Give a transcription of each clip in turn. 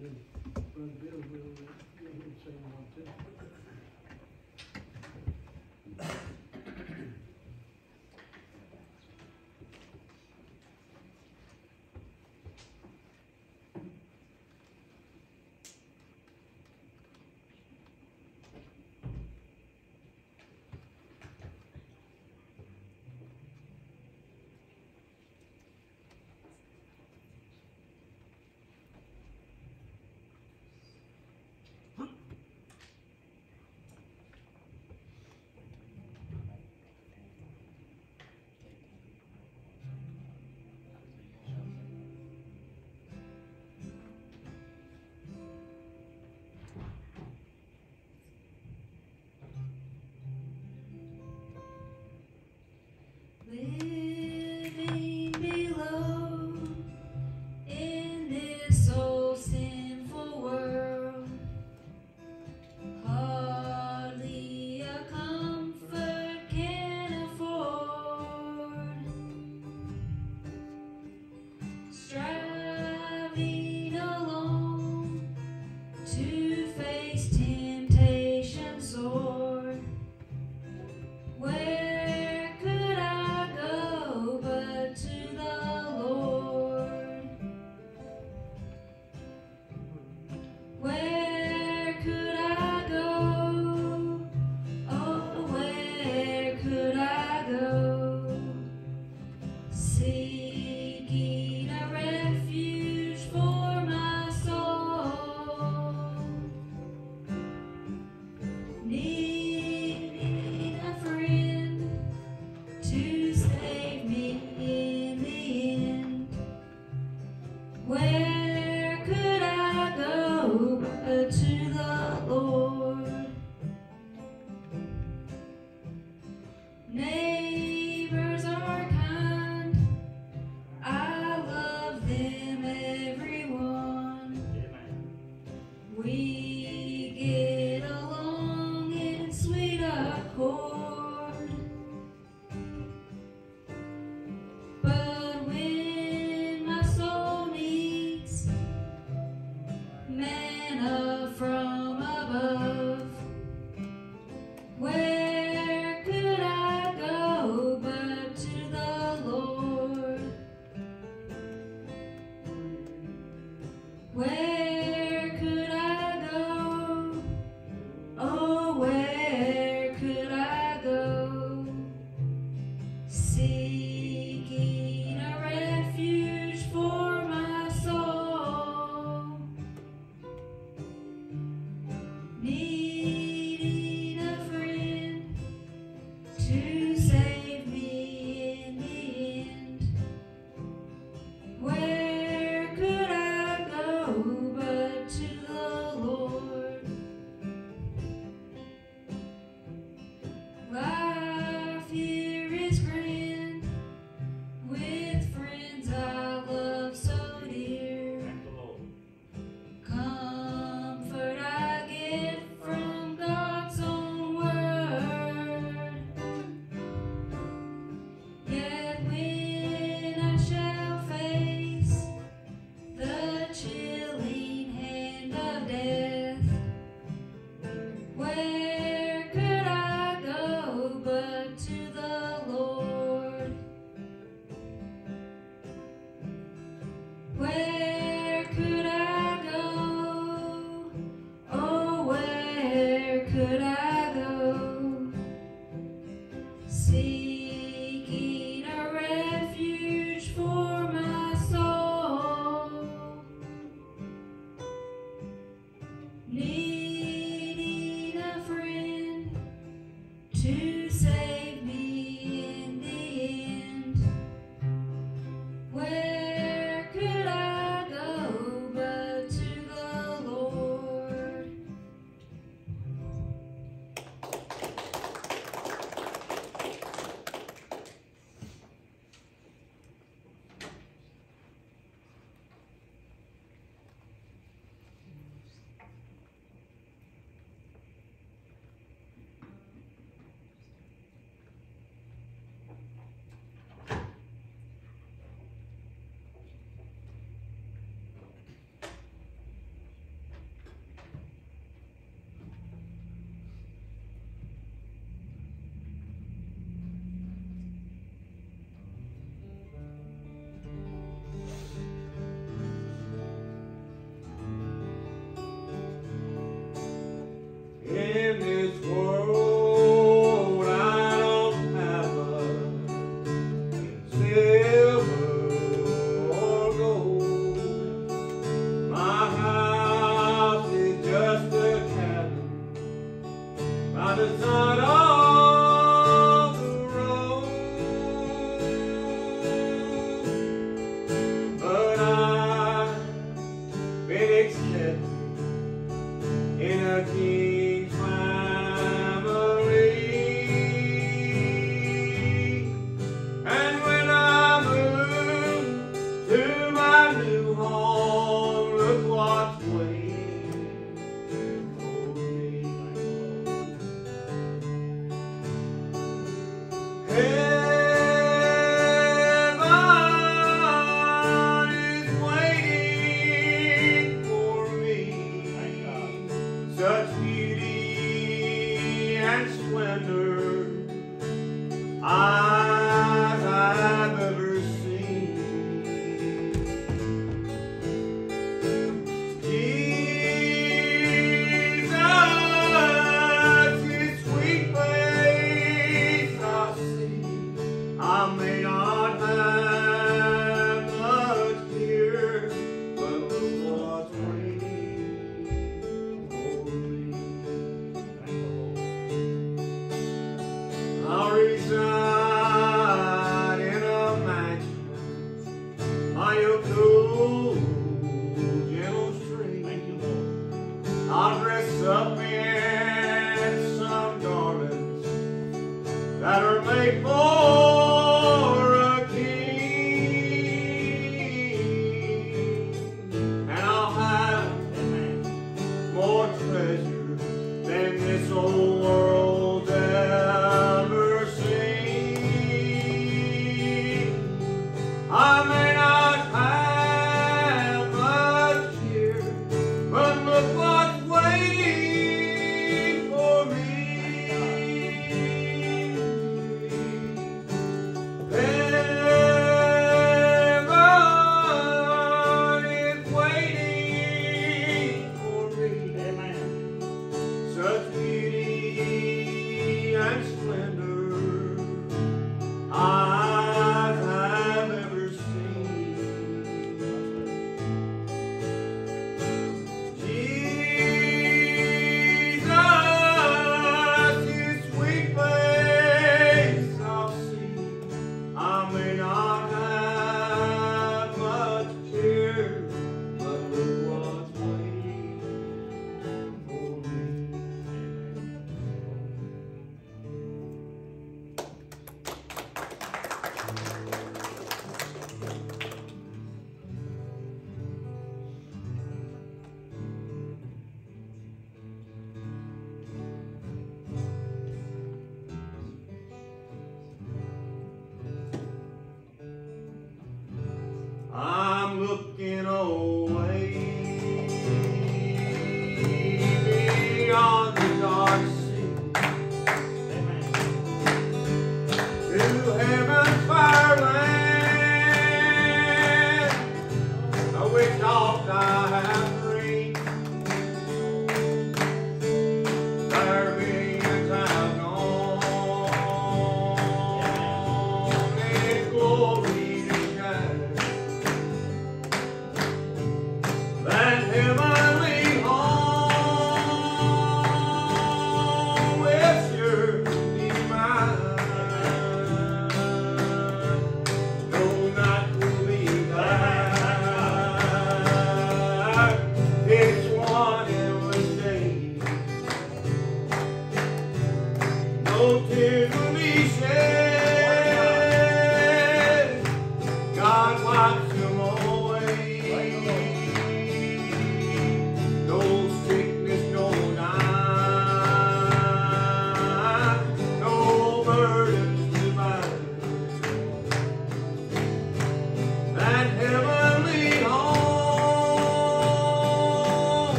then Brother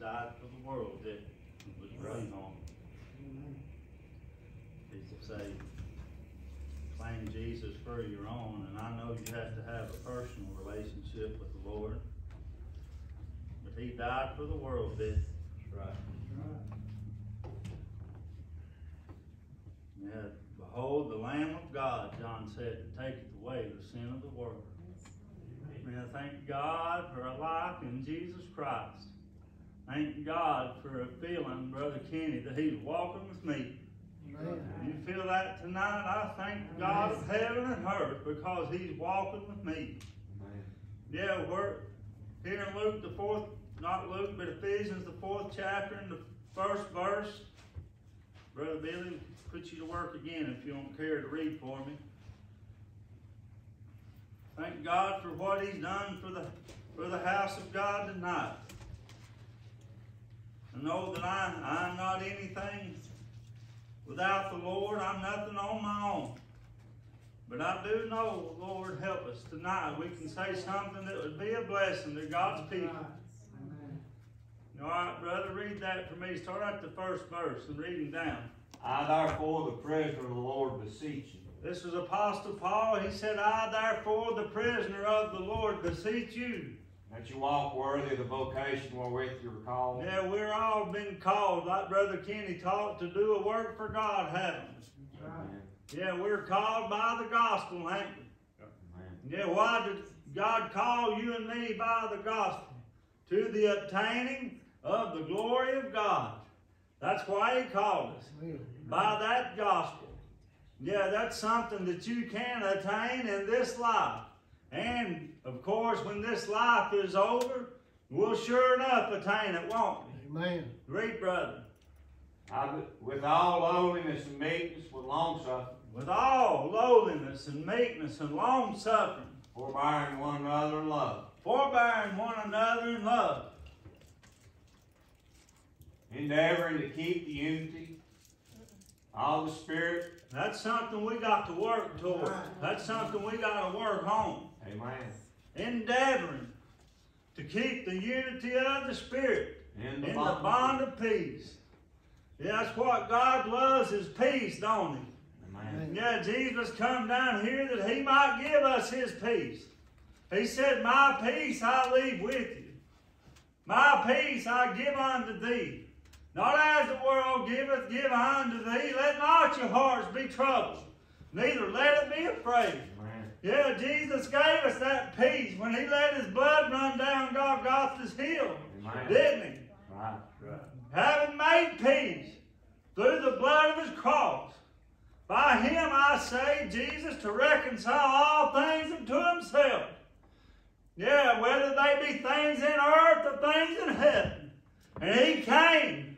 died for the world that was running on. Jesus say, claim Jesus for your own, and I know you have to have a personal relationship with the Lord. But he died for the world that Right. Yeah, behold the Lamb of God, John said, that taketh away the sin of the world. Man, thank God for a life in Jesus Christ. Thank God for a feeling, Brother Kenny, that he's walking with me. Amen. You feel that tonight? I thank God of heaven and earth because he's walking with me. Yeah, we're here in Luke, the fourth, not Luke, but Ephesians, the fourth chapter, and the first verse. Brother Billy, put you to work again if you don't care to read for me. Thank God for what He's done for the for the house of God tonight. I know that I, I'm not anything without the Lord. I'm nothing on my own. But I do know, Lord, help us tonight. We can say something that would be a blessing to God's people. All right, brother, read that for me. Start at the first verse and reading down. I therefore, the prisoner of the Lord, beseech you, This was Apostle Paul. He said, I therefore, the prisoner of the Lord, beseech you. That you walk worthy of the vocation wherewith you were called. Yeah, we're all been called, like Brother Kenny taught, to do a work for God, haven't we? Amen. Yeah, we're called by the gospel, ain't we? Amen. Yeah, why did God call you and me by the gospel? To the obtaining of the glory of God. That's why He called us. By that gospel. Yeah, that's something that you can attain in this life. And, of course, when this life is over, we'll sure enough attain it, won't we? Amen. Read, brother. I, with all lowliness and meekness, with long suffering, With all lowliness and meekness and long suffering, forbearing one another in love, forbearing one another in love, endeavoring to keep the unity of the Spirit. That's something we got to work toward. That's something we got to work on. Amen. Endeavoring to keep the unity of the Spirit In the in the bond. bond of peace. Yeah, that's what God loves is peace, don't He? Amen. Yeah, Jesus come down here that He might give us His peace. He said, My peace I leave with you. My peace I give unto thee. Not as the world giveth, give I unto thee. Let not your hearts be troubled, neither let it be afraid. Yeah, Jesus gave us that peace when He let His blood run down Golgotha's hill, Amen. didn't He? Right. Right. having made peace through the blood of his cross. By him I say, Jesus, to reconcile all things unto himself. Yeah, whether they be things in earth or things in heaven. And he came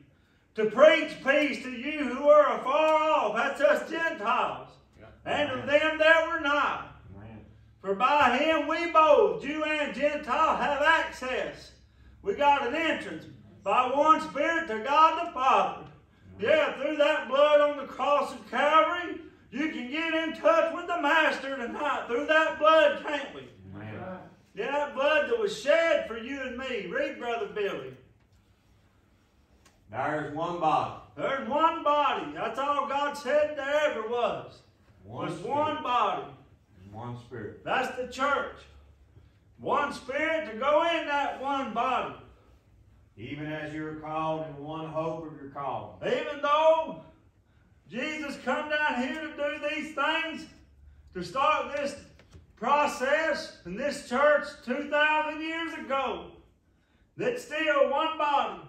to preach peace to you who are afar off. That's us Gentiles. And to them that were not. For by him we both, Jew and Gentile, have access. We got an entrance by one Spirit to God the Father. Yeah, through that blood on the cross of Calvary, you can get in touch with the Master tonight through that blood, can't we? Amen. Yeah, that blood that was shed for you and me. Read, Brother Billy. There is one body, There's one body. That's all God said there ever was. one Was spirit, one body. One spirit. That's the church. One spirit to go in that one body. Even as you are called in one hope of your calling. Even though Jesus come down here to do these things, to start this process in this church 2,000 years ago, that's still one body.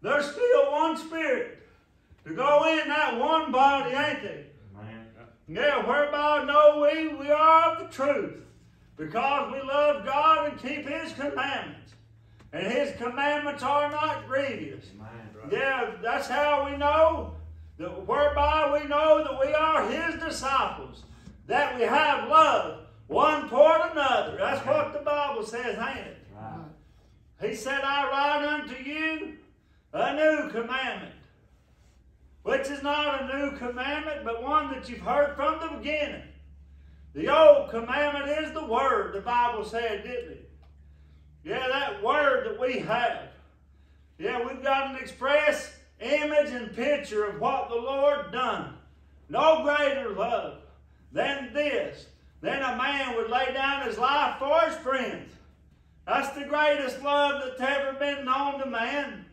There's still one spirit to go in that one body, ain't there? Yeah, whereby know we we are of the truth, because we love God and keep His commandments. And His commandments are not grievous. Amen. Yeah, that's how we know, that whereby we know that we are His disciples, that we have love one toward another. That's what the Bible says, ain't it? Right. He said, I write unto you a new commandment, which is not a new commandment, but one that you've heard from the beginning. The old commandment is the word, the Bible said, didn't it? Yeah, that word that we have. Yeah, we've got an express image and picture of what the Lord done. No greater love than this. Then a man would lay down his life for his friends. That's the greatest love that's ever been known to man.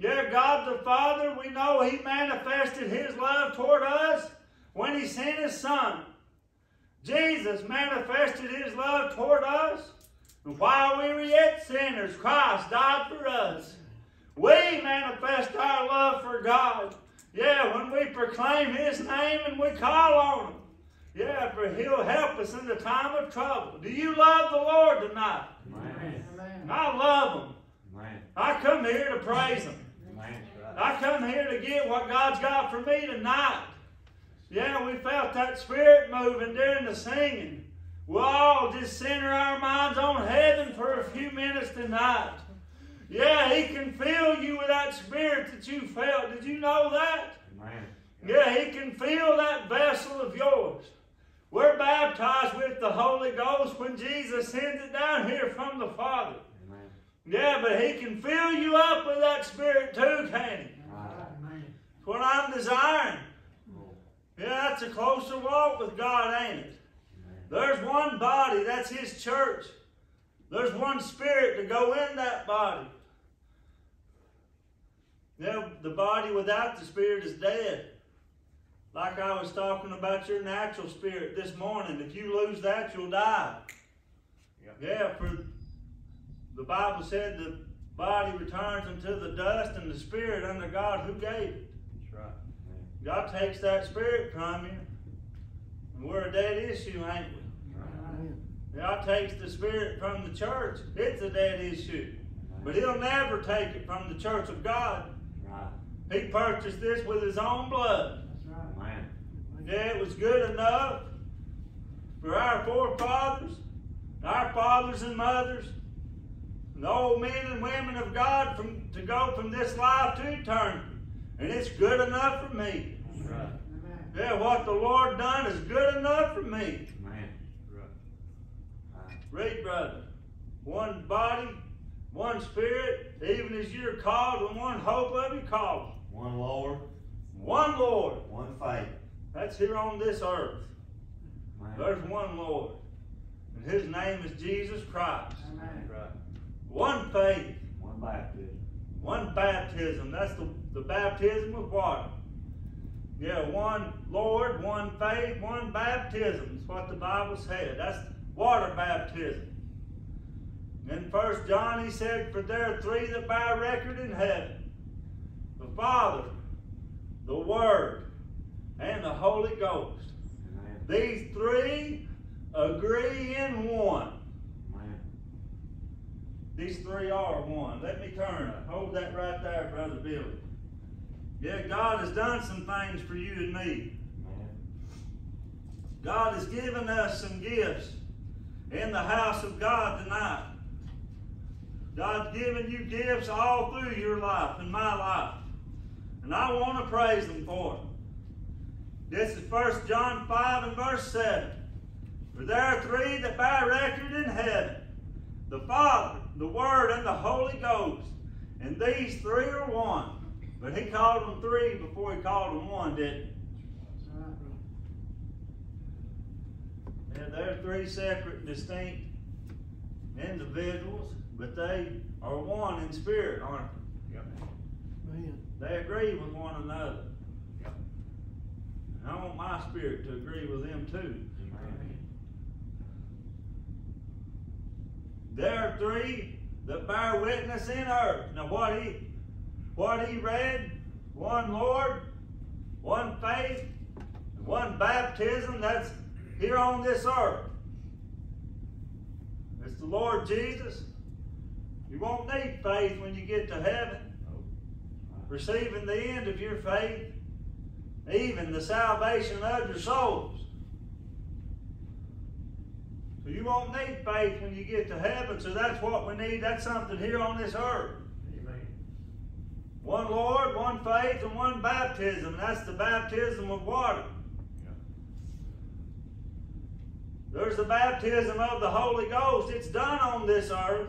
Right. Yeah, God the Father, we know He manifested His love toward us when He sent His Son. Jesus manifested His love toward us. And while we were yet sinners, Christ died for us. We manifest our love for God. Yeah, when we proclaim His name and we call on Him. Yeah, for He'll help us in the time of trouble. Do you love the Lord tonight? Amen. Amen. I love Him. Amen. I come here to praise Him. I come here to get what God's got for me tonight. Yeah, we felt that spirit moving during the singing. We'll all just center our minds on heaven for a few minutes tonight. Yeah, He can fill you with that spirit that you felt. Did you know that? Amen. Yeah, He can fill that vessel of yours. We're baptized with the Holy Ghost when Jesus sends it down here from the Father. Yeah, but He can fill you up with that spirit too, can He? That's what I'm desiring. Yeah, that's a closer walk with God, ain't it? There's one body, that's His church. There's one spirit to go in that body. Yeah, the body without the spirit is dead. Like I was talking about your natural spirit this morning. If you lose that, you'll die. Yep. Yeah, for the Bible said the body returns unto the dust and the spirit unto God who gave it. That's right. Amen. God takes that spirit from you. And we're a dead issue, ain't we? Amen. God takes the spirit from the church. It's a dead issue. But he'll never take it from the church of God. Right. He purchased this with his own blood. That's right. Amen. Yeah, it was good enough for our forefathers, our fathers and mothers, and the old men and women of God from, to go from this life to eternity. And it's good enough for me. Right. Yeah, what the Lord done is good enough for me. Amen. Right. Right. Read, brother. One body, one spirit, even as you're called, and one hope of your calling. One Lord, One Lord. one faith. That's here on this earth. Amen. There's one Lord. And his name is Jesus Christ. Amen. Right. One faith, One baptism. one baptism. That's the, the baptism of water. Yeah, one Lord, one faith, one baptism. That's what the Bible said. That's water baptism. In First John, he said, For there are three that bear record in heaven the Father, the Word, and the Holy Ghost. Amen. These three agree in one. These three are one. Let me turn. Hold that right there, Brother Billy. Yeah, God has done some things for you and me. God has given us some gifts in the house of God tonight. God's given you gifts all through your life and my life. And I want to praise Him for it. This is 1 John 5 and verse 7. For there are three that bear record in heaven the Father, the Word, and the Holy Ghost. And these three are one. But He called them three before He called them one, didn't He? That's right, brother. Yeah, they're three separate, distinct individuals, but they are one in spirit, aren't Yep. Amen. they? They agree with one another. Yep. And I want my spirit to agree with them too. Amen. There are three that bear witness in earth. Now what he what he read, one Lord, one faith, one baptism, that's here on this earth. It's the Lord Jesus. You won't need faith when you get to heaven. Receiving the end of your faith, even the salvation of your souls. You won't need faith when you get to heaven, so that's what we need. That's something here on this earth. Amen. One Lord, one faith, and one baptism. That's the baptism of water. There's the baptism of the Holy Ghost. It's done on this earth,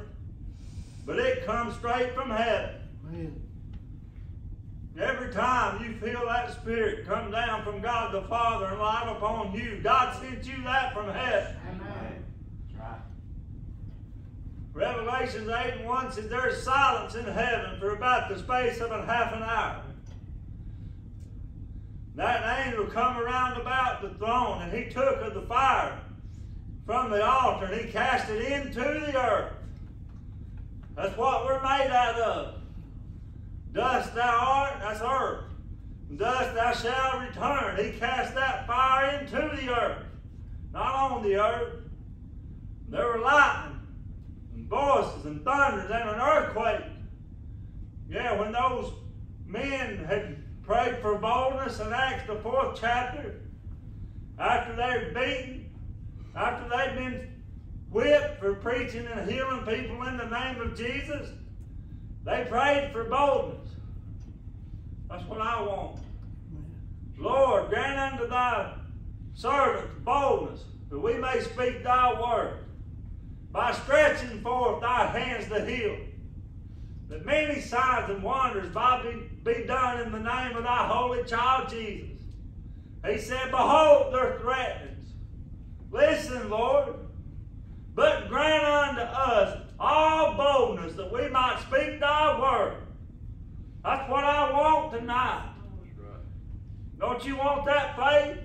but it comes straight from heaven. Man, Every time you feel that Spirit come down from God the Father and light upon you, God sent you that from heaven. Amen. That's right. Revelations 8 and 1 says there's silence in heaven for about the space of a half an hour. That angel come around about the throne and he took of the fire from the altar and he cast it into the earth. That's what we're made out of. Dust thou art, that's earth. Dust thou shalt return. He cast that fire into the earth, not on the earth. There were lightning voices and thunders and an earthquake. Yeah, when those men had prayed for boldness in Acts the fourth chapter, after they were beaten, after they'd been whipped for preaching and healing people in the name of Jesus, they prayed for boldness. That's what I want. Lord, grant unto thy servants boldness, that we may speak thy word, by stretching forth thy hands to heal. That many signs and wonders might be, be done in the name of thy holy child Jesus. He said, Behold their threatenings. Listen, Lord, but grant unto us all boldness that we might speak thy word. That's what I want tonight. Right. Don't you want that faith?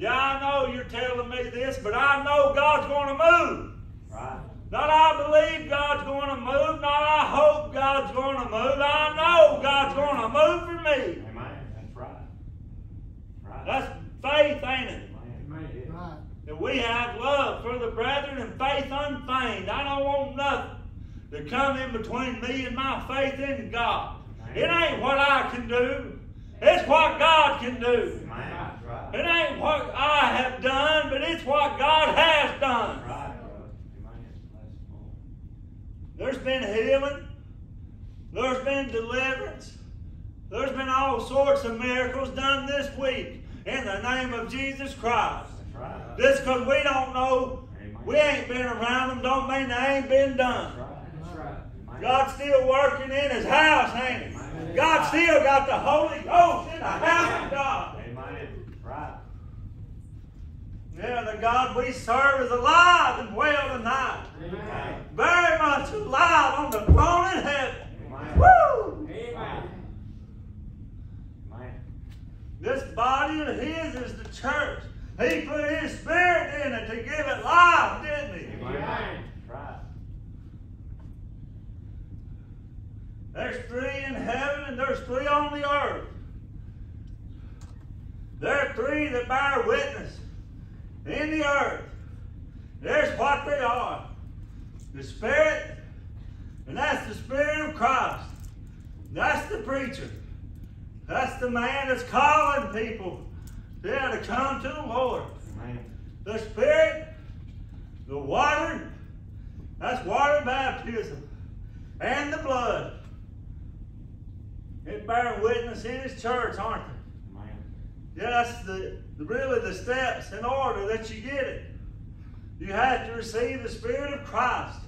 Amen. Amen. Yeah, I know you're telling me this, but I know God's going to move. Right. Not I believe God's going to move, not I hope God's going to move. I know God's going to move for me. Amen. That's right. Right. That's faith, ain't it? Amen. right. That we have love for the brethren and faith unfeigned. I don't want nothing to come in between me and my faith in God. It ain't what I can do. It's what God can do. Amen. It ain't what I have done, but it's what God has done. Right. Amen. Bless the Lord. There's been healing. There's been deliverance. There's been all sorts of miracles done this week in the name of Jesus Christ. Right. Just because we don't know, Amen. we ain't been around them, don't mean they ain't been done. That's right. That's. God's still working in his house, ain't he? God still got the Holy Ghost in the house of God. Amen. Right. Yeah, the God we serve is alive and well tonight. Amen. Very much alive on the throne in heaven. Amen. Woo! Amen. Amen. This body of his is the church. He put his spirit in it to give it life, didn't he? Amen. That's right. There's three in heaven and there's three on the earth. There are three that bear witness in the earth. There's what they are. The Spirit, and that's the Spirit of Christ. That's the preacher. That's the man that's calling people yeah, to come to the Lord. Amen. The Spirit, the water, that's water baptism, and the blood. It bearing witness in His church, aren't they? Amen. Yeah, that's the, the really the steps in order that you get it. You have to receive the Spirit of Christ.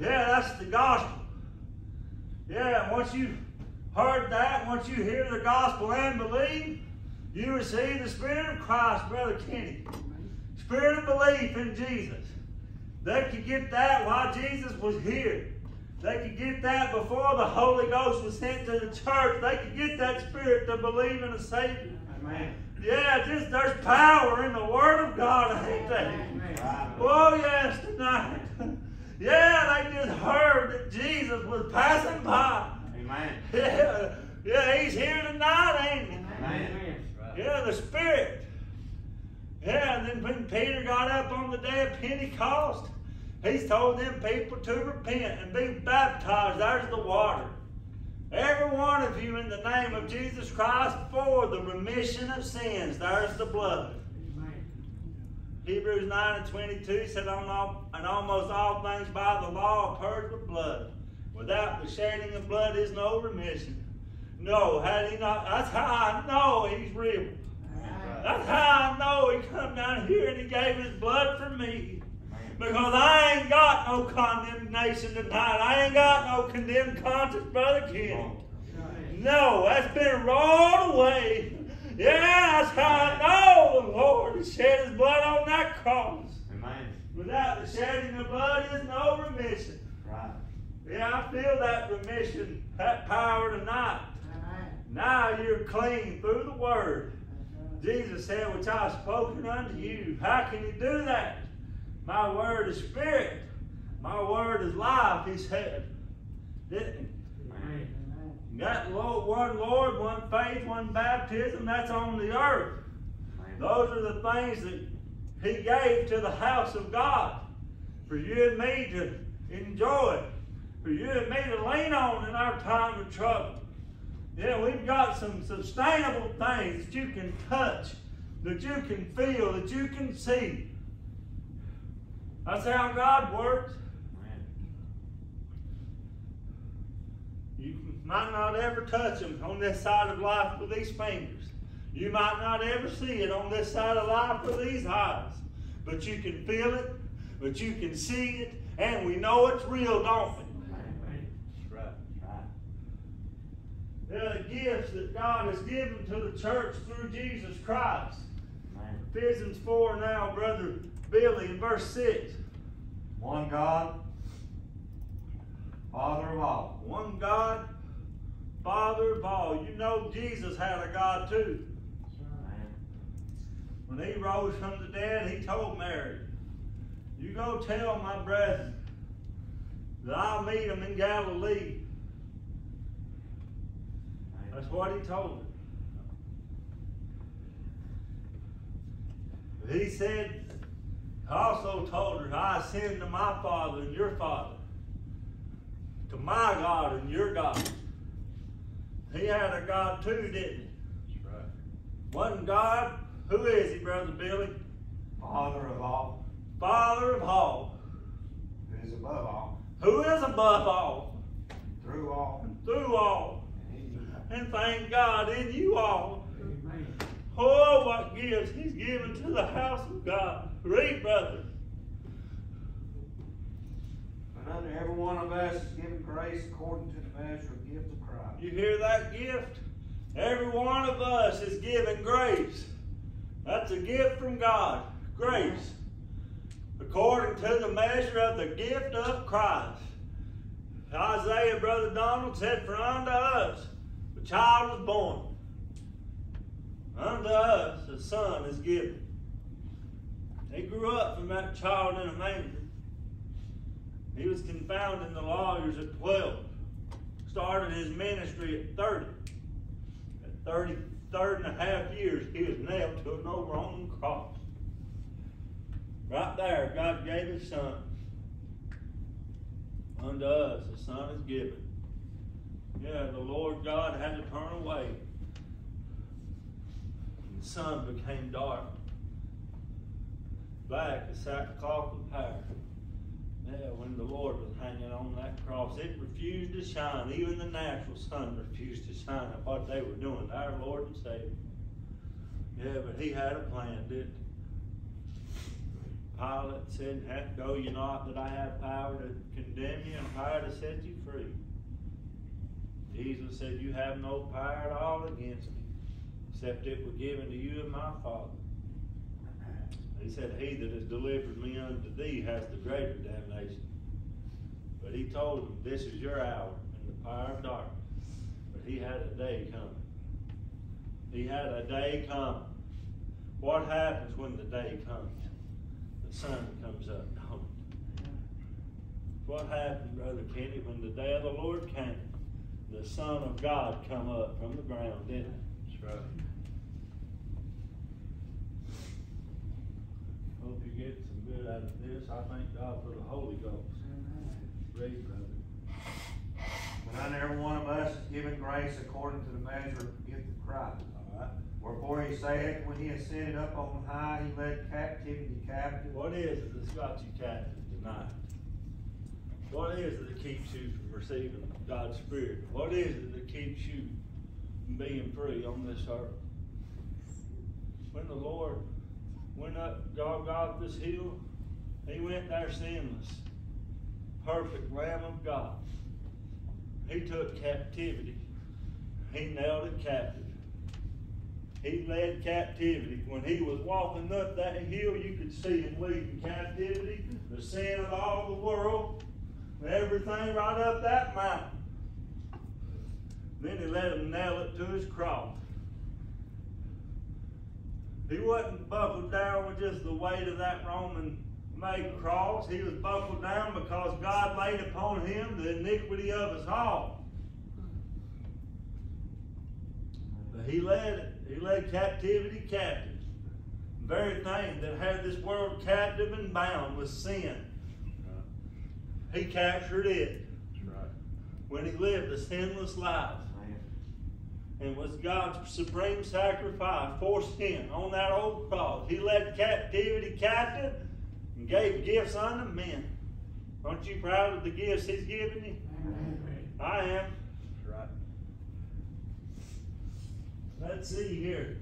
Yeah, that's the gospel. Yeah, once you heard that, once you hear the gospel and believe, you receive the Spirit of Christ, Brother Kenny. Spirit of belief in Jesus. They could get that while Jesus was here. They could get that before the Holy Ghost was sent to the church. They could get that spirit to believe in a Savior. Amen. Yeah, just there's power in the Word of God, ain't there? Oh yes, tonight. Yeah, they just heard that Jesus was passing by. Amen. Yeah, yeah, he's here tonight, ain't he? Amen. Yeah, the Spirit. Yeah, and then when Peter got up on the day of Pentecost, he's told them people to repent and be baptized. There's the water. One of you in the name of Jesus Christ for the remission of sins. There's the blood. Hebrews 9 and 22 said, on all, and almost all things by the law are purged with blood. Without the shedding of blood is no remission. No, had he not, that's how I know he's real. That's how I know he come down here and he gave his blood for me. Because I ain't got no condemnation tonight. I ain't got no condemned conscience, Brother Kenny. No, that's been rolled away. Yeah, that's how I know the Lord has shed his blood on that cross. Amen. Without the shedding of blood is no remission. Right. Yeah, I feel that remission, that power tonight. Amen. Now you're clean through the word. Jesus said, which I have spoken unto you. How can you do that? My word is spirit. My word is life, he said. Didn't he? Got Lord, one Lord, one faith, one baptism, that's on the earth. Those are the things that he gave to the house of God for you and me to enjoy, for you and me to lean on in our time of trouble. Yeah, we've got some sustainable things that you can touch, that you can feel, that you can see. That's how God works. You might not ever touch them on this side of life with these fingers. You might not ever see it on this side of life with these eyes. But you can feel it, but you can see it, and we know it's real, don't we? That's right. Right. They're the gifts that God has given to the church through Jesus Christ. Ephesians 4 now, Brother Billy, in verse 6. One God, Father of all. One God, Father of all. You know Jesus had a God too. When he rose from the dead, he told Mary, You go tell my brethren that I'll meet them in Galilee. That's what he told her. He said, also told her, I ascend to my Father and your Father, to my God and your God. He had a God too, didn't he? That's right. One God, who is he, Brother Billy? Father of all, Father of all, who is above all, who is above all, through all, and through all, and thank God in you all. Amen. Oh, what gifts he's given to the house of God. Read, brother. Unto every one of us is given grace according to the measure of the gift of Christ. You hear that gift? Every one of us is given grace. That's a gift from God. Grace. According to the measure of the gift of Christ. Isaiah, Brother Donald said, For unto us a child was born. Unto us a son is given. He grew up from that child in a manger. He was confounding the lawyers at 12 started his ministry at 30. At 30, 30 and a half years, he was nailed to an old Roman cross. Right there, God gave his son. Unto us, the son is given. Yeah, the Lord God had to turn away. The sun became dark. Black as sackcloth and powder. Yeah, when the Lord was hanging on that cross, it refused to shine. Even the natural sun refused to shine at what they were doing, to our Lord and Savior. Yeah, but he had a plan, didn't he? Pilate said, "Have go you not that I have power to condemn you and power to set you free." Jesus said, "You have no power at all against me, except it were given to you of my Father." He said, He that has delivered me unto thee has the greater damnation. But he told him, This is your hour in the power of darkness. But he had a day coming. He had a day coming. What happens when the day comes? The sun comes up. What happened, Brother Kenny, when the day of the Lord came? The Son of God come up from the ground, didn't it? That's right. Get some good out of this. I thank God for the Holy Ghost. Read, brother. But unto every one of us is given grace according to the measure of the gift of Christ. All right. Wherefore he saith, when he ascended up on high, he led captivity captive. What is it that's got you captive tonight? What is it that keeps you from receiving God's Spirit? What is it that keeps you from being free on this earth? When the Lord went up Golgotha's hill, he went there sinless, perfect Lamb of God. He took captivity. He nailed it captive. He led captivity. When he was walking up that hill, you could see him leading captivity, the sin of all the world, and everything right up that mountain. Then he let him nail it to his cross. He wasn't buckled down with just the weight of that Roman made cross. He was buckled down because God laid upon him the iniquity of us all. But he led it. He led captivity captive. The very thing that had this world captive and bound was sin. He captured it when he lived a sinless life and was God's supreme sacrifice for sin on that old cross. He led captivity captive and gave gifts unto men. Aren't you proud of the gifts He's given you? I am. Right. Let's see here.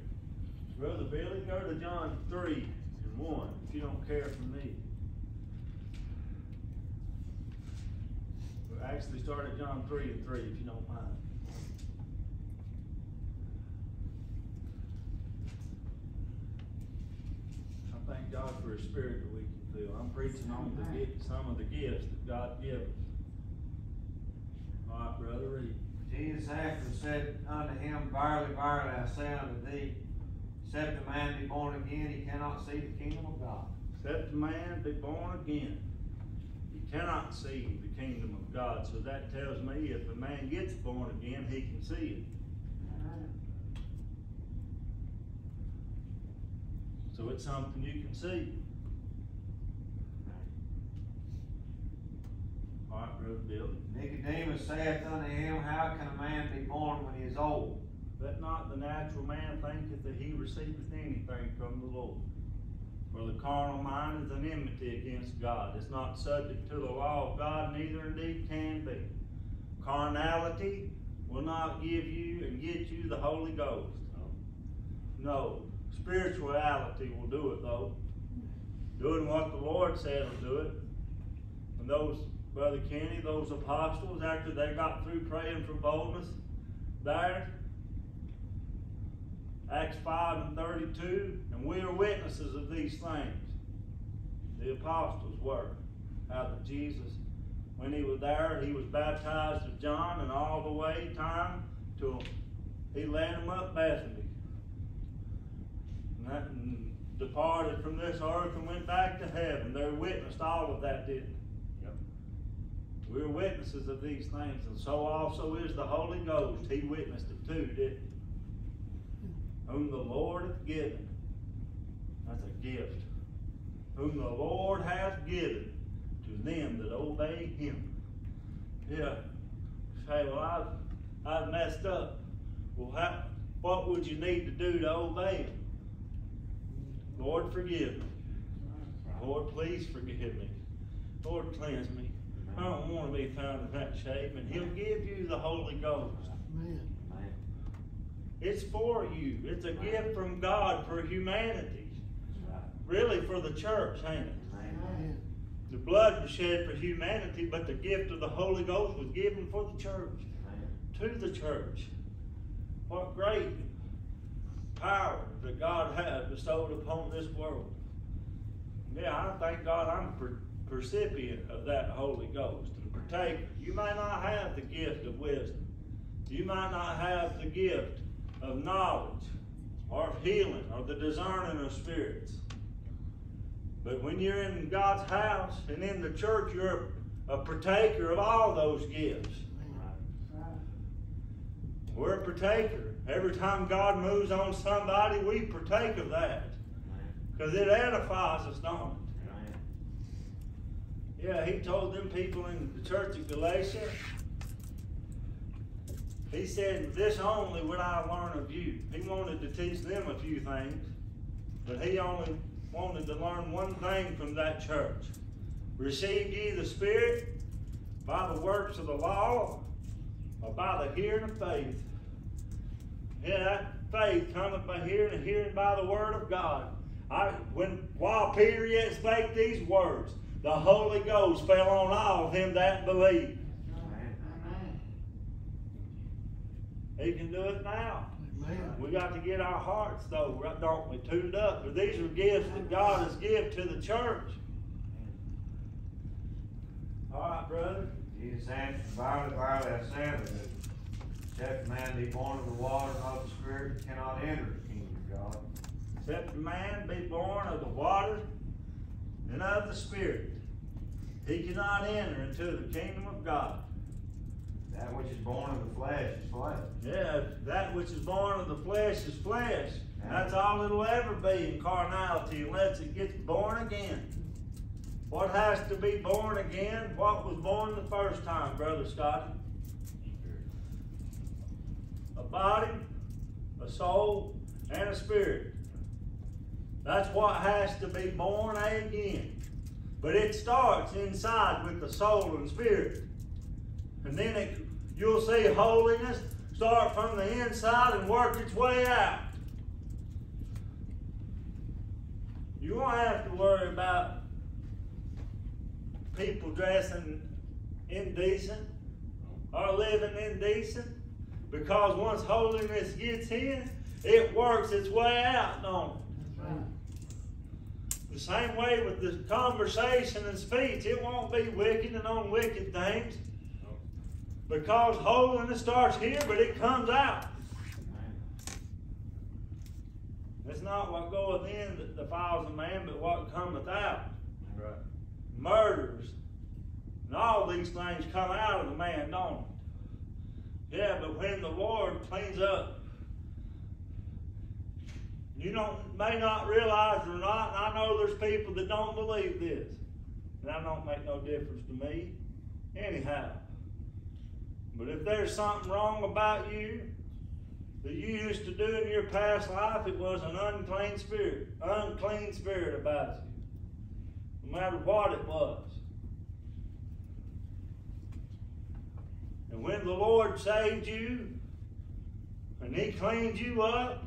Brother Billy, go to John 3 and 1, if you don't care for me. We'll actually start at John 3 and 3, if you don't mind. Thank God for His Spirit that we can feel. I'm preaching on the gift, some of the gifts that God gives us. All right, Brother Reed. Jesus after said unto him, Verily, verily, I say unto thee, except a man be born again, he cannot see the kingdom of God. Except a man be born again, he cannot see the kingdom of God. So that tells me if a man gets born again, he can see it. So it's something you can see. All right, Brother Billy. Nicodemus saith unto him, How can a man be born when he is old? Let not the natural man thinketh that he receiveth anything from the Lord. For the carnal mind is an enmity against God. It's not subject to the law of God, neither indeed can be. Carnality will not give you and get you the Holy Ghost. No. Spirituality will do it though. Doing what the Lord said will do it. And those, Brother Kenny, those apostles, after they got through praying for boldness, there, Acts 5 and 32, and we are witnesses of these things. The apostles were. How that Jesus, when he was there, he was baptized of John, and all the way time till he led them up Bethany. And departed from this earth and went back to heaven. They witnessed all of that, didn't they? Yep. We're witnesses of these things, and so also is the Holy Ghost. He witnessed it too, didn't he? Whom the Lord hath given. That's a gift. Whom the Lord hath given to them that obey him. Yeah. Say, well, I've, I've messed up. Well, how, what would you need to do to obey him? Lord, forgive me. Lord, please forgive me. Lord, cleanse me. I don't want to be found in that shape. And He'll give you the Holy Ghost. Man, It's for you. It's a gift from God for humanity. Really for the church, ain't it? The blood was shed for humanity, but the gift of the Holy Ghost was given for the church. To the church. What great power that God has bestowed upon this world. Yeah, I thank God I'm per- recipient of that Holy Ghost and partaker. You may not have the gift of wisdom. You might not have the gift of knowledge or of healing or the discerning of spirits. But when you're in God's house and in the church, you're a partaker of all those gifts. We're a partaker. Every time God moves on somebody, we partake of that. Because it edifies us, don't it? Yeah, he told them people in the church of Galatia, He said, This only would I learn of you. He wanted to teach them a few things, but he only wanted to learn one thing from that church. Receive ye the Spirit by the works of the law or by the hearing of faith. Yeah, that faith cometh by hearing and hearing by the word of God. I, when while Peter yet spake these words, the Holy Ghost fell on all them that believed. He can do it now. Amen. We got to get our hearts though, right, don't we, tuned up. But these are gifts that God has given to the church. All right, brother. Jesus answered, Verily, verily, I say unto thee, except a man be born of the water and of the Spirit, he cannot enter the kingdom of God. Except a man be born of the water and of the Spirit, he cannot enter into the kingdom of God. That which is born of the flesh is flesh. Yeah, that which is born of the flesh is flesh. That's all it'll ever be in carnality unless it gets born again. What has to be born again? What was born the first time, Brother Scotty? A body, a soul, and a spirit. That's what has to be born again. But it starts inside with the soul and spirit. And then it, you'll see holiness start from the inside and work its way out. You won't have to worry about people dressing indecent or living indecent because once holiness gets in, it works its way out, don't it? The same way with the conversation and speech, it won't be wicked and on wicked things. Because holiness starts here, but it comes out. It's not what goeth in that defiles a man, but what cometh out. Right. Murders. And all these things come out of the man, don't? Yeah, but when the Lord cleans up, you don't may not realize or not, I know there's people that don't believe this. And that don't make no difference to me. Anyhow. But if there's something wrong about you that you used to do in your past life, it was an unclean spirit, unclean spirit about you. No matter what it was. And when the Lord saved you and He cleaned you up,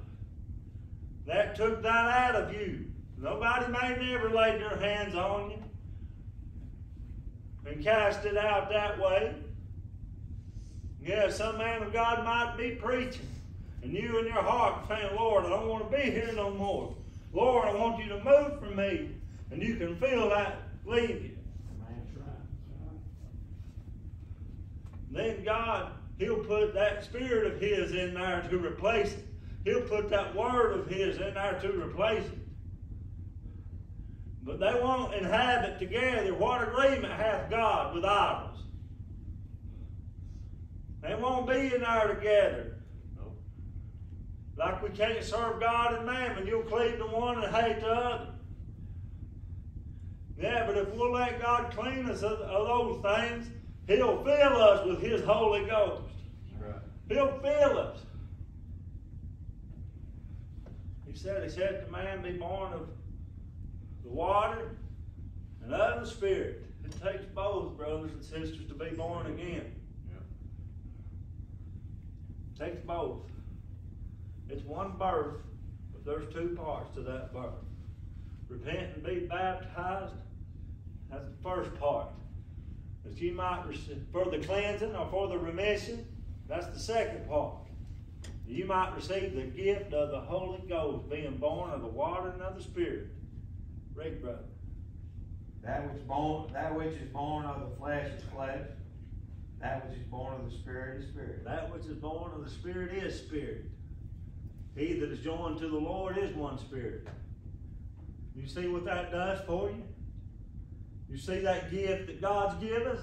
that took that out of you. Nobody may never laid their hands on you and cast it out that way. Yeah, some man of God might be preaching, and you in your heart saying, Lord, I don't want to be here no more. Lord, I want you to move from me. And you can feel that leave you. Then God, He'll put that spirit of His in there to replace it. He'll put that word of His in there to replace it. But they won't inhabit together. What agreement hath God with idols? They won't be in there together. Like we can't serve God and mammon. You'll cleave to one and hate the other. Yeah, but if we'll let God clean us of, of those things, He'll fill us with His Holy Ghost. Right. He'll fill us. He said, Except a man be born of the water and of the Spirit. It takes both, brothers and sisters, to be born again. It takes both. It's one birth, but there's two parts to that birth. Repent and be baptized, that's the first part. That you might receive for the cleansing or for the remission, that's the second part. You might receive the gift of the Holy Ghost, being born of the water and of the Spirit. Read, brother. That which born, that which is born of the flesh is flesh. That which is born of the spirit is spirit. That which is born of the Spirit is Spirit. He that is joined to the Lord is one Spirit. You see what that does for you? You see that gift that God's given us?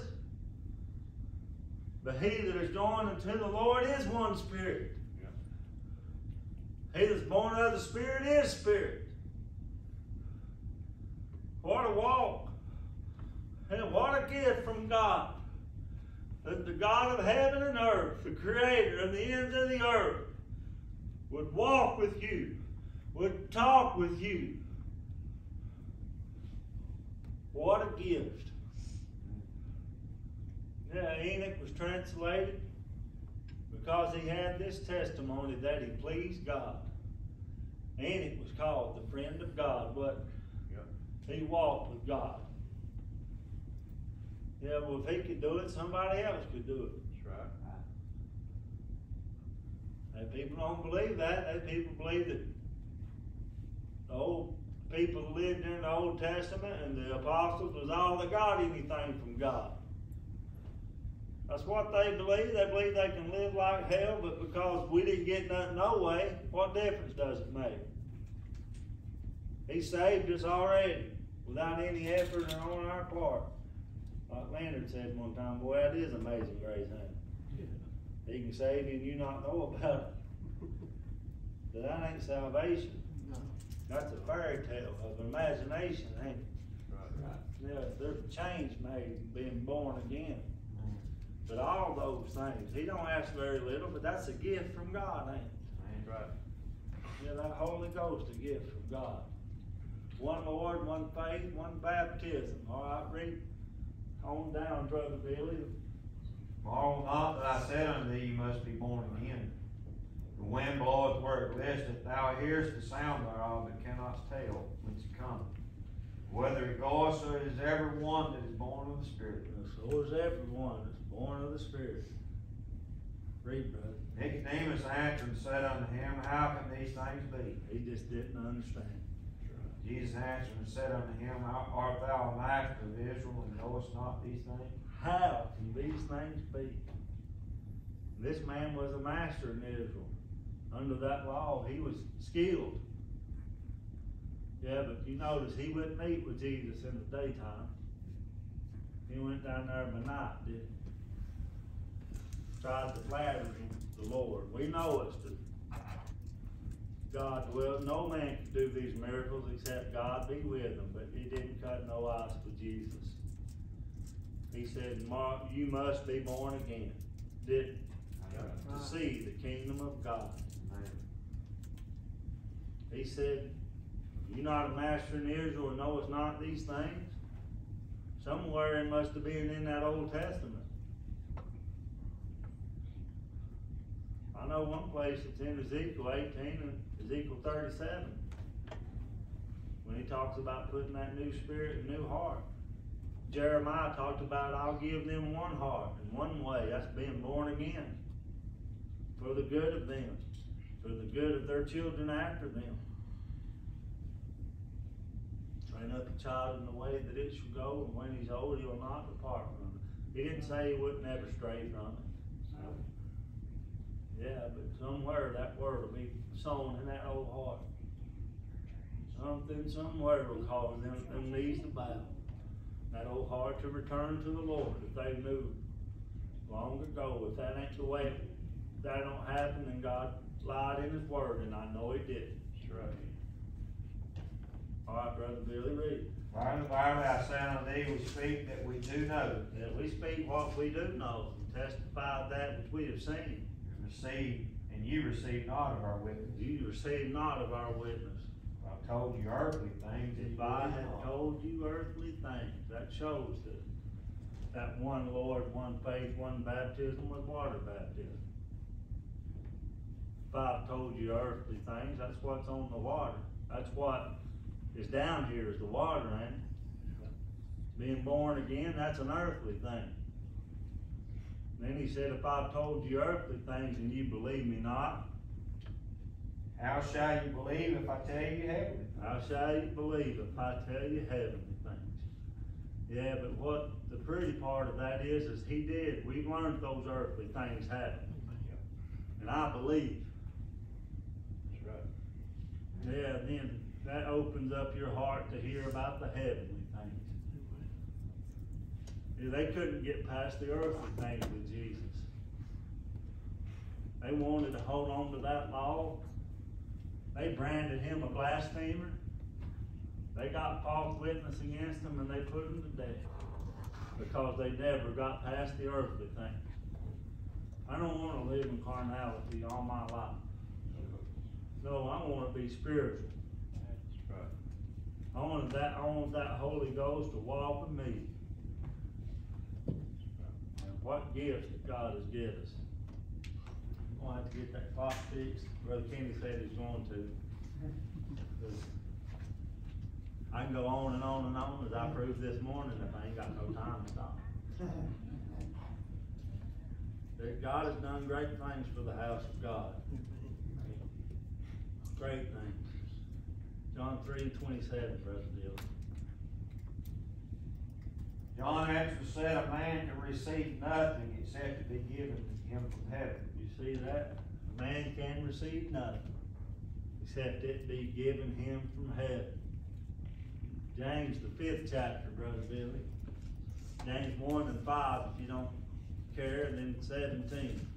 But he that is joined unto the Lord is one Spirit. He that's born of the Spirit is Spirit. What a walk. And what a gift from God. that the God of heaven and earth, the creator of the ends of the earth, would walk with you, would talk with you. What a gift. Yeah, Enoch was translated because he had this testimony that he pleased God. Enoch was called the friend of God, but he walked with God. Yeah, well, if he could do it, somebody else could do it. That's right. And people don't believe that. They people believe that the old people lived in the Old Testament and the apostles was all that got anything from God. That's what they believe. They believe they can live like hell, but because we didn't get nothing no way, what difference does it make? He saved us already without any effort on our part. Like Leonard said one time, boy, that is amazing grace, ain't it? Yeah. He can save you and you not know about it. But that ain't salvation. No. That's a fairy tale of imagination, ain't it? Right. Yeah, there's a change made being born again. But all those things, he don't ask very little, but that's a gift from God, ain't it? That's right. Yeah, that Holy Ghost, a gift from God. One Lord, one faith, one baptism. All right, read on down, Brother Billy. Marvel not that I said unto thee, you must be born again. The wind bloweth where it listeth, thou hearest the sound thereof, but cannot tell whence it cometh. Whether it goeth, so is every one that is born of the Spirit. So is everyone that's born of the Spirit. Read, brother. Nicodemus answered and said unto him, How can these things be? He just didn't understand. Jesus answered and said unto him, Art thou a master of Israel, and knowest not these things? How can these things be? This man was a master in Israel. Under that law, he was skilled. Yeah, but you notice he wouldn't meet with Jesus in the daytime. He went down there by night, did he? Tried to flatter the Lord. We know it's the God will. No man can do these miracles except God be with them, but he didn't cut no ice with Jesus. He said, Mark, you must be born again. Didn't to see the kingdom of God. He said, You're not a master in Israel and knowest not these things? Somewhere it must have been in that Old Testament. I know one place it's in Ezekiel 18 and Ezekiel 37. When he talks about putting that new spirit and new heart. Jeremiah talked about, I'll give them one heart and one way. That's being born again. For the good of them. For the good of their children after them. Train up a child in the way that it shall go, and when he's old, he will not depart from it. He didn't say he wouldn't ever stray from it. Yeah, but somewhere that word will be sown in that old heart. Something somewhere will cause them, them knees to bow. That old heart to return to the Lord if they knew long ago. If that ain't the way, if that don't happen, then God lied in His Word, and I know He did. That's right. All right, brother Billy, read. Verily, verily, I say unto thee, we speak that we do know, That we speak what we do know, and testify that which we have seen. and receive, and you receive not of our witness. You receive not of our witness. I've told you earthly things If I had not. told you earthly things, that shows that that one Lord, one faith, one baptism was water baptism. If I've told you earthly things, that's what's on the water. That's what is down here is the water, ain't it? Being born again, that's an earthly thing. Then he said, if I've told you earthly things and you believe me not, How shall you believe if I tell you heavenly? How shall you believe if I tell you heavenly things? Yeah, but what the pretty part of that is, is he did. We've learned those earthly things happen. And I believe. That's right. Yeah, then that opens up your heart to hear about the heavenly things. They couldn't get past the earthly things with Jesus. They wanted to hold on to that law. They branded him a blasphemer. They got false witness against him and they put him to death. because they never got past the earthly things. I don't wanna live in carnality all my life. No, I wanna be spiritual. I want that, I want that Holy Ghost to walk with me. And what gifts that God has given us. I'm gonna have to get that clock fixed, Brother Kenny said he's going to. I can go on and on and on, as I proved this morning, if I ain't got no time to stop. That God has done great things for the house of God. Great things. John three twenty-seven, Brother Dillon. John actually said, a man can receive nothing except to be given to him from heaven. You see that? A man can receive nothing except it be given him from heaven. James, the fifth chapter, Brother Billy. James 1 and 5, if you don't care, and then 17.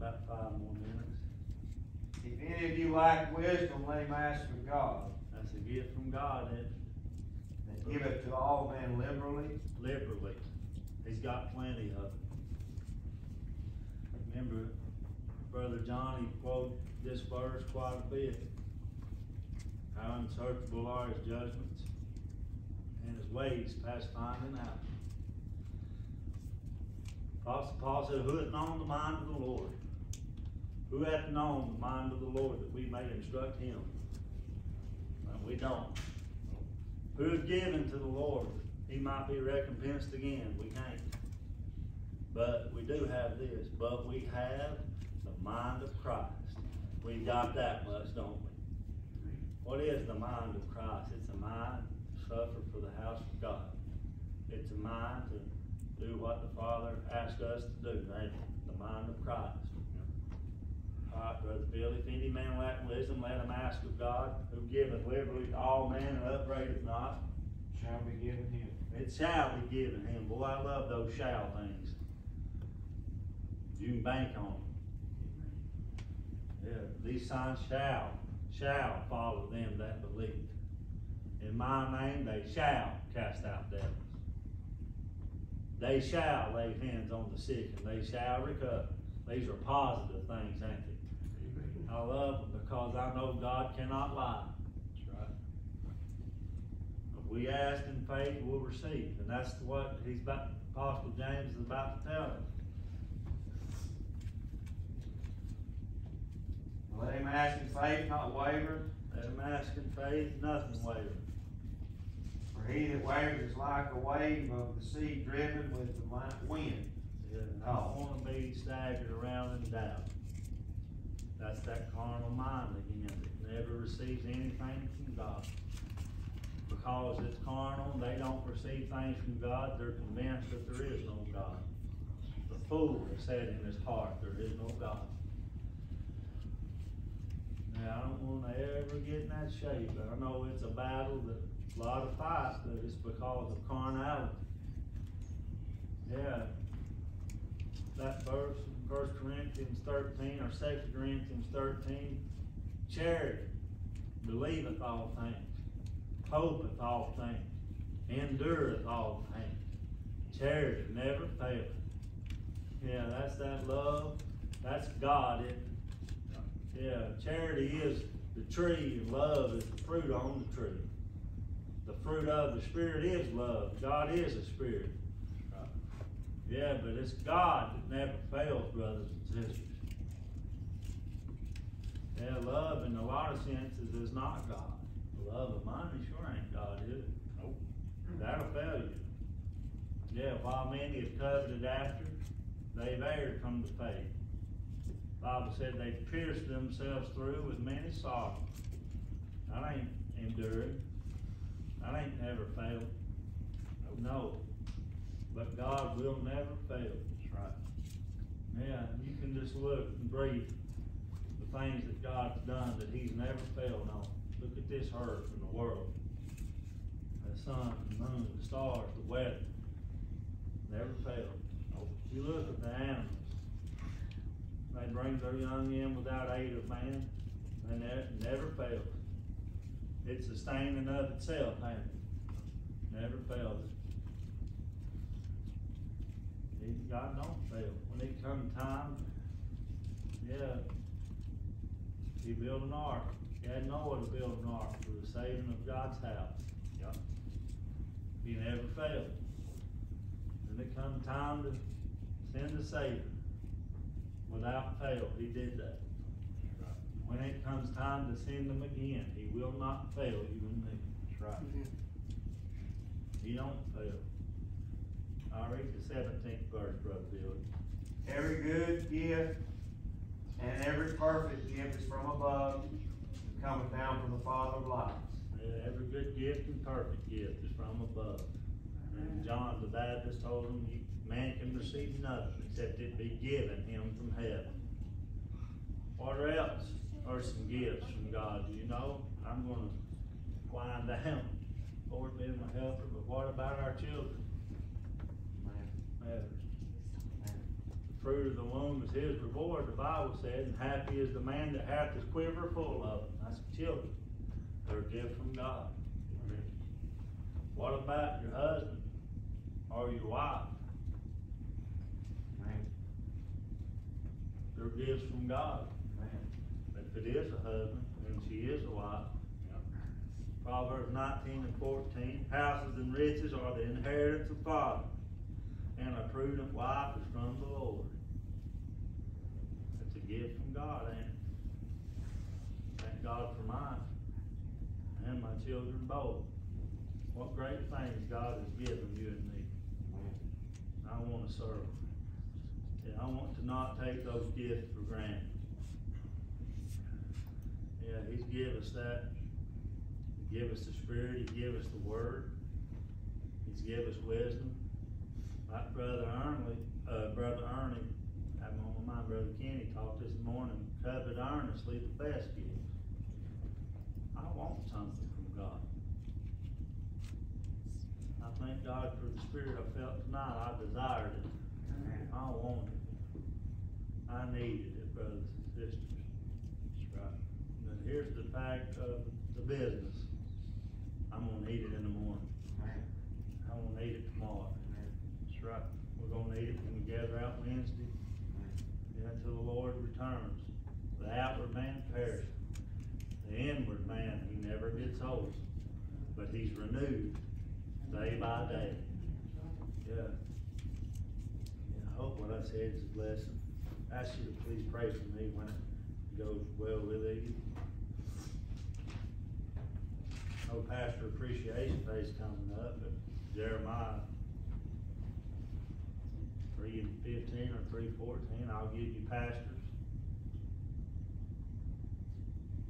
About five more minutes. If any of you lack wisdom, let him ask of God, That's a gift from God, and and give it to all men liberally. liberally. He's got plenty of it. Remember, Brother Johnny quoted this verse quite a bit. How unsearchable are his judgments, and his ways past finding out. Apostle Paul said, Who hath known the mind of the Lord? Who hath known the mind of the Lord that we may instruct him? We don't. Who is given to the Lord, he might be recompensed again. We can't. But we do have this, but we have the mind of Christ. We got that much, don't we? What is the mind of Christ? It's a mind to suffer for the house of God. It's a mind to do what the Father asked us to do, it? The mind of Christ. Right, Brother Bill, if any man lack wisdom, let him ask of God, who giveth liberally to all men and upbraideth not. Shall be given him. It shall be given him. Boy, I love those shall things. You can bank on them. Yeah, these signs shall, shall follow them that believe. In my name, they shall cast out devils. They shall lay hands on the sick and they shall recover. These are positive things, ain't they? I love them because I know God cannot lie. That's right. If we ask in faith, we'll receive, and that's what he's about, Apostle James is about to tell us. Let him ask in faith, not waver. Let him ask in faith, nothing waver. For he that wavers is like a wave of the sea driven with the wind. Yeah, I don't wanna be staggered around in doubt. That's that carnal mind again, that never receives anything from God. Because it's carnal, they don't receive things from God, they're convinced that there is no God. The fool has said in his heart, there is no God. Now, I don't wanna ever get in that shape, but I know it's a battle that, a lot of fights, but it's because of carnality. Yeah, that verse First Corinthians thirteen or Second Corinthians thirteen, charity believeth all things, hopeth all things, endureth all things. Charity never faileth. Yeah, that's that love, that's God, it, yeah, charity is the tree and love is the fruit on the tree. The fruit of the Spirit is love, God is a spirit. Yeah, but it's God that never fails, brothers and sisters. Yeah, love in a lot of senses is not God. The love of money sure ain't God, is it? Nope. That'll fail you. Yeah, while many have coveted after, they've erred from the faith. Bible said they pierced themselves through with many sorrows. That ain't endured. That ain't never failed. No. But God will never fail. That's right. Yeah, you can just look and breathe the things that God's done that He's never failed on. Look at this earth and the world. The sun, the moon, the stars, the weather. Never failed. Oh, you look at the animals. They bring their young in without aid of man. They never, never fail. It's sustaining of itself, ain't it? Never fails. He, God don't fail. When it come time, yeah, he built an ark. He had Noah to build an ark for the saving of God's house. Yep. He never failed. When it come time to send the Savior, without fail, he did that. When it comes time to send him again, he will not fail you and me. That's right. He don't fail. I'll read the seventeenth verse, Brother Billy. Every good gift and every perfect gift is from above, and cometh down from the Father of lights. Yeah, Every good gift and perfect gift is from above. And John the Baptist told him, man can receive nothing except it be given him from heaven. What else are some gifts from God? Do you know? I'm gonna wind down. Lord be my helper, but what about our children? The fruit of the womb is his reward, the Bible said, and happy is the man that hath his quiver full of them. That's children. They're a gift from God. What about your husband or your wife? They're gifts from God. But if it is a husband, and she is a wife, Proverbs nineteen and fourteen, houses and riches are the inheritance of father, and a prudent wife is from the Lord. It's a gift from God, ain't it? Thank God for mine, and my children both. What great things God has given you and me. I wanna serve. Yeah, I want to not take those gifts for granted. Yeah, He's given us that. He give us the Spirit, He give us the Word. He's given us wisdom. Like Brother Ernley, uh, Brother Ernie, I'm on my mind, Brother Kenny talked this morning, covet earnestly the best gift. I want something from God. I thank God for the Spirit I felt tonight, I desired it. I wanted it. I needed it, brothers and sisters. That's right. But here's the fact of the business. I'm gonna need it in the morning. I'm gonna need it tomorrow. Right. We're gonna need it when we gather out Wednesday. Yeah, until the Lord returns. The outward man perishes. The inward man, he never gets old, but he's renewed day by day. Yeah. Yeah, I hope what I said is a blessing. I ask you to please pray for me when it goes well with you. No pastor appreciation day's coming up, but Jeremiah three and fifteen or three fourteen, I'll give you pastors.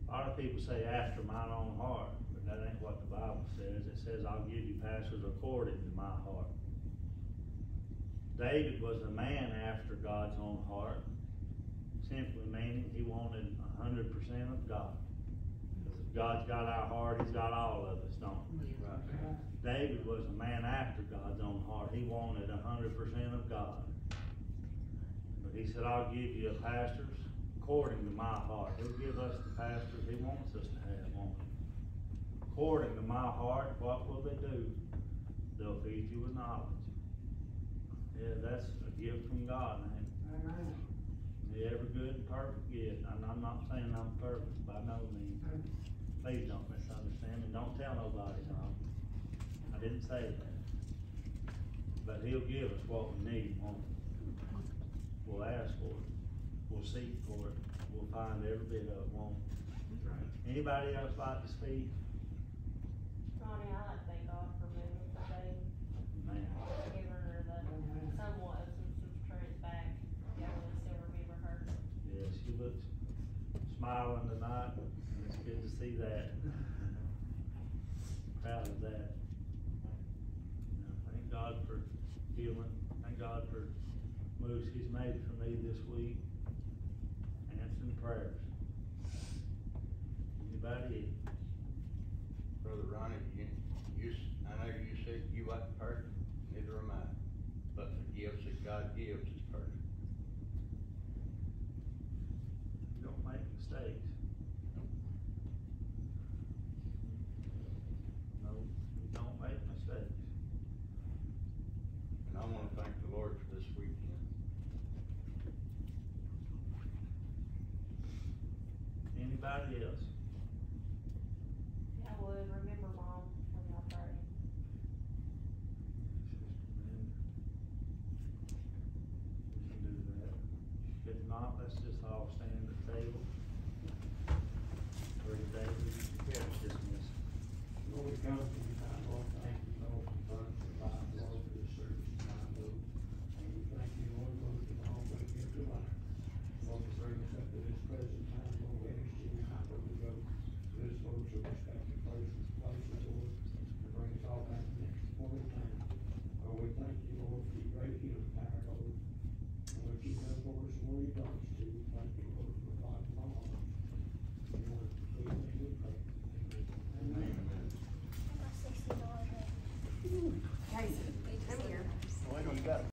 A lot of people say after mine own heart, but that ain't what the Bible says. It says, I'll give you pastors according to my heart. David was a man after God's own heart, simply meaning he wanted a hundred percent of God. Because if God's got our heart, he's got all of us, don't he? David was a man after God's own heart. He wanted a hundred percent of God. But he said, I'll give you a pastors according to my heart. He'll give us the pastors he wants us to have? According to my heart, what will they do? They'll feed you with knowledge. Yeah, that's a gift from God, man. The every good and perfect gift. And I'm not saying I'm perfect by no means. Please don't misunderstand me. Don't tell nobody, Tom. I didn't say that. But he'll give us what we need, won't he? We'll ask for it. We'll seek for it. We'll find every bit of it, won't we? Anybody else like to speak? Ronnie, I like to thank God for moving for Dave, Man, giving her the somewhat of some, some strength back, able to still remember her. yeah, she looks smiling tonight. It's good to see that. Proud of that. Yeah, Thank God for healing. Thank God for moves he's made for me this week.